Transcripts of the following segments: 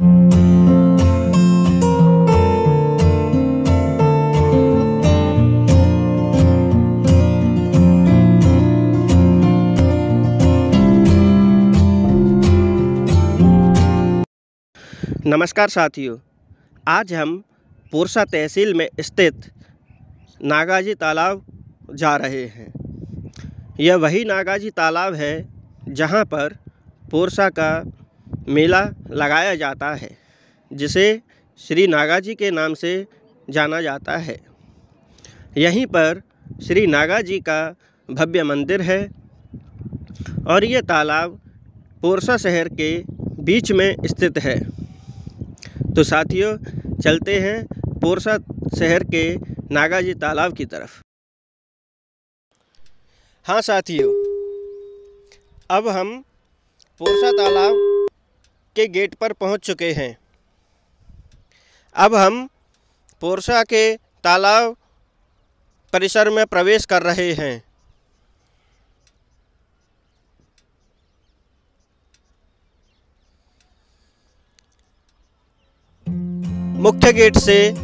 नमस्कार साथियों, आज हम पोरसा तहसील में स्थित नागाजी तालाब जा रहे हैं। यह वही नागाजी तालाब है जहाँ पर पोरसा का मेला लगाया जाता है, जिसे श्री नागा जी के नाम से जाना जाता है। यहीं पर श्री नागा जी का भव्य मंदिर है और ये तालाब पोरसा शहर के बीच में स्थित है। तो साथियों, चलते हैं पोरसा शहर के नागाजी तालाब की तरफ़। हाँ साथियों, अब हम पोरसा तालाब के गेट पर पहुँच चुके हैं। अब हम पोरसा के तालाब परिसर में प्रवेश कर रहे हैं। मुख्य गेट से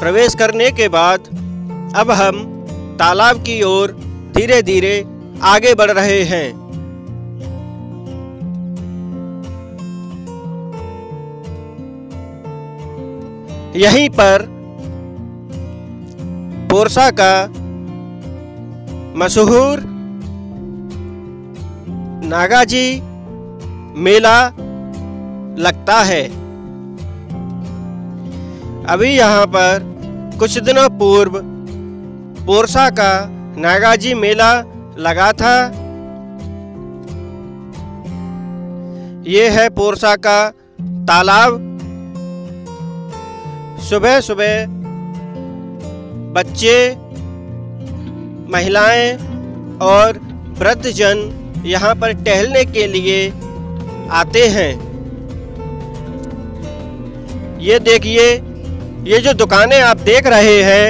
प्रवेश करने के बाद अब हम तालाब की ओर धीरे धीरे आगे बढ़ रहे हैं। यहीं पर पोरसा का मशहूर नागाजी मेला लगता है। अभी यहाँ पर कुछ दिनों पूर्व पोरसा का नागाजी मेला लगा था। ये है पोरसा का तालाब। सुबह सुबह बच्चे, महिलाएँ और वृद्धजन यहाँ पर टहलने के लिए आते हैं। ये देखिए, ये जो दुकानें आप देख रहे हैं,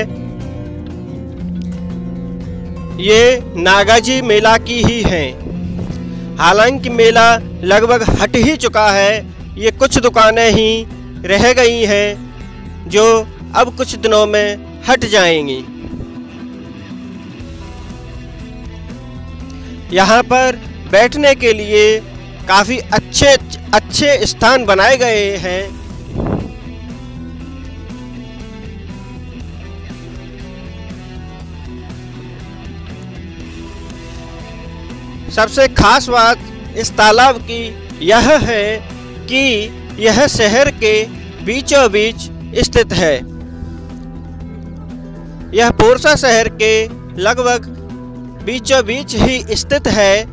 ये नागाजी मेला की ही हैं। हालाँकि मेला लगभग हट ही चुका है, ये कुछ दुकानें ही रह गई हैं। जो अब कुछ दिनों में हट जाएँगी। यहाँ पर बैठने के लिए काफ़ी अच्छे अच्छे स्थान बनाए गए हैं। सबसे खास बात इस तालाब की यह है कि यह शहर के बीचों बीच स्थित है। यह पोरसा शहर के लगभग बीचों बीच ही स्थित है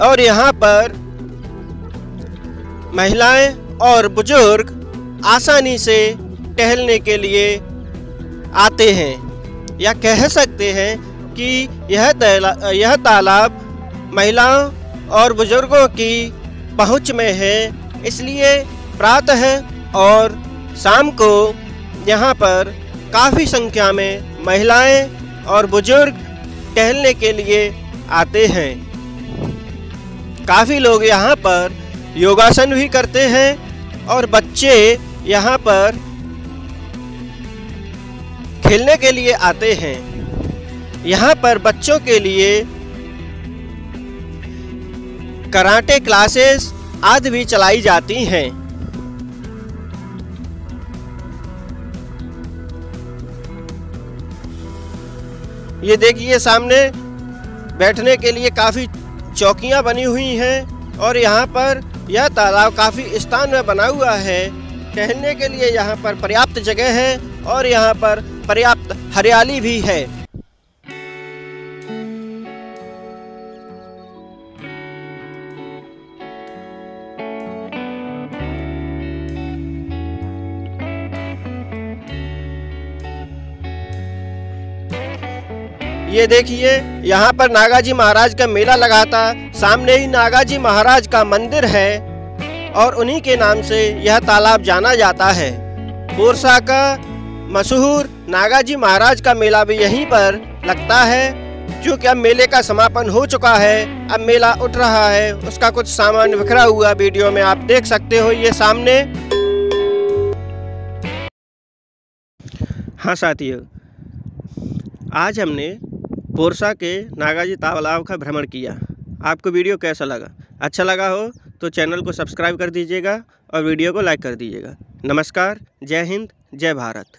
और यहाँ पर महिलाएँ और बुज़ुर्ग आसानी से टहलने के लिए आते हैं। या कह सकते हैं कि यह यह तालाब महिलाओं और बुज़ुर्गों की पहुँच में है, इसलिए प्रातः और शाम को यहाँ पर काफ़ी संख्या में महिलाएँ और बुज़ुर्ग टहलने के लिए आते हैं। काफ़ी लोग यहाँ पर योगासन भी करते हैं और बच्चे यहाँ पर खेलने के लिए आते हैं। यहाँ पर बच्चों के लिए कराटे क्लासेस आदि भी चलाई जाती हैं। ये देखिए सामने बैठने के लिए काफ़ी चौकियाँ बनी हुई हैं और यहाँ पर यह तालाब काफ़ी स्थान में बना हुआ है। कहने के लिए यहाँ पर पर्याप्त जगह है और यहाँ पर पर्याप्त हरियाली भी है। ये देखिए, यहाँ पर नागाजी महाराज का मेला लगा था सामने ही नागाजी महाराज का मंदिर है और उन्हीं के नाम से यह तालाब जाना जाता है। बोरसा का मशहूर नागाजी महाराज का मेला भी यहीं पर लगता है। क्योंकि अब मेले का समापन हो चुका है, अब मेला उठ रहा है, उसका कुछ सामान बिखरा हुआ वीडियो में आप देख सकते हो ये सामने। हाँ साथियों, आज हमने पोरसा के नागाजी तालाब का भ्रमण किया। आपको वीडियो कैसा लगा? अच्छा लगा हो तो चैनल को सब्सक्राइब कर दीजिएगा और वीडियो को लाइक कर दीजिएगा। नमस्कार, जय हिंद, जय भारत।